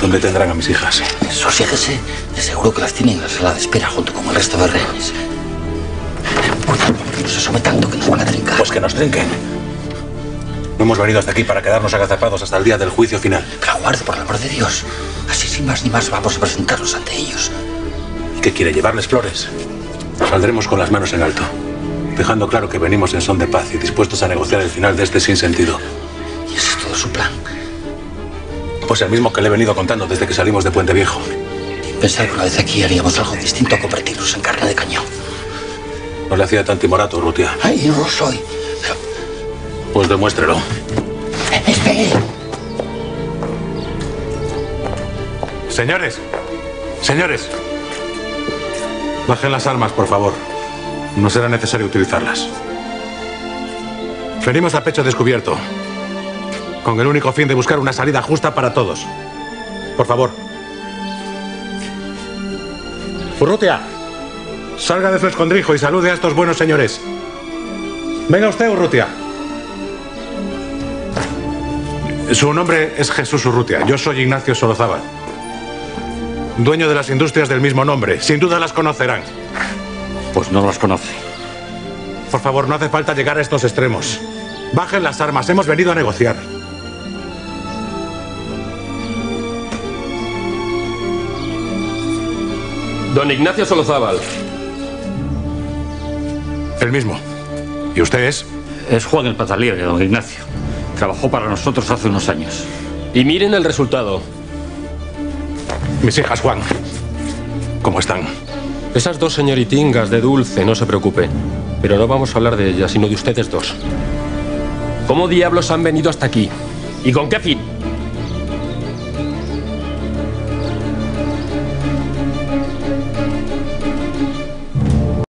¿Dónde tendrán a mis hijas? Sosiéguese. De seguro que las tienen en la sala de espera junto con el resto de rehenes. Cuidado, no se asome tanto que nos van a trincar. Pues que nos trinquen. No hemos venido hasta aquí para quedarnos agazapados hasta el día del juicio final. Pero aguarde, por el amor de Dios. Así sin más ni más vamos a presentarnos ante ellos. ¿Y qué quiere? ¿Llevarles flores? Saldremos con las manos en alto, dejando claro que venimos en son de paz y dispuestos a negociar el final de este sinsentido. ¿Y ese es todo su plan? Pues el mismo que le he venido contando desde que salimos de Puente Viejo. Pensar que una vez aquí haríamos algo distinto a convertirnos en carne de cañón. No le hacía tan timorato, Rutia. Ay, yo no lo soy. Pero... Pues demuéstrelo. Eh, espere. Señores, señores. Bajen las armas, por favor. No será necesario utilizarlas. Venimos a pecho descubierto, con el único fin de buscar una salida justa para todos. Por favor. Urrutia, salga de su escondrijo y salude a estos buenos señores. Venga usted, Urrutia. Su nombre es Jesús Urrutia. Yo soy Ignacio Solozábal dueño de las industrias del mismo nombre. Sin duda las conocerán. Pues no las conoce. Por favor, no hace falta llegar a estos extremos. Bajen las armas, hemos venido a negociar. Don Ignacio Solozábal. El mismo. ¿Y usted es? Es Juan el Patalier, don Ignacio. Trabajó para nosotros hace unos años. Y miren el resultado. Mis hijas, Juan. ¿Cómo están? Esas dos señoritingas de dulce, no se preocupe. Pero no vamos a hablar de ellas, sino de ustedes dos. ¿Cómo diablos han venido hasta aquí? ¿Y con qué fin?